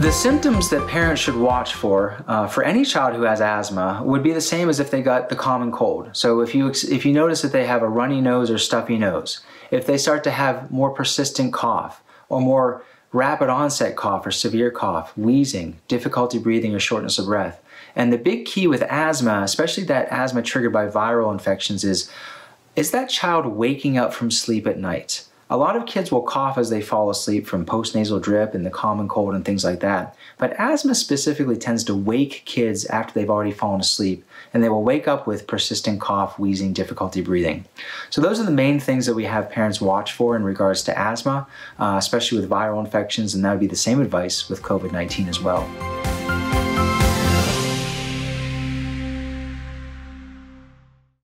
the symptoms that parents should watch for uh, for any child who has asthma would be the same as if they got the common cold. So if you if you notice that they have a runny nose or stuffy nose, if they start to have more persistent cough or more rapid onset cough or severe cough, wheezing, difficulty breathing or shortness of breath. And the big key with asthma, especially that asthma triggered by viral infections is is that child waking up from sleep at night? A lot of kids will cough as they fall asleep from postnasal drip and the common cold and things like that. But asthma specifically tends to wake kids after they've already fallen asleep, and they will wake up with persistent cough, wheezing, difficulty breathing. So, those are the main things that we have parents watch for in regards to asthma, uh, especially with viral infections, and that would be the same advice with COVID 19 as well.